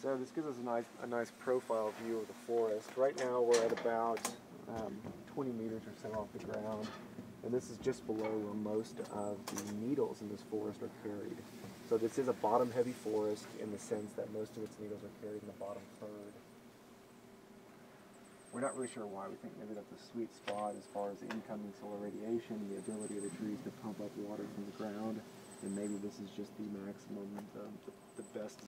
So this gives us a nice, a nice profile view of the forest. Right now we're at about um, 20 meters or so off the ground, and this is just below where most of the needles in this forest are carried. So this is a bottom-heavy forest in the sense that most of its needles are carried in the bottom third. We're not really sure why. We think maybe that's a sweet spot as far as incoming solar radiation, the ability of the trees to pump up water from the ground, and maybe this is just the maximum, the, the best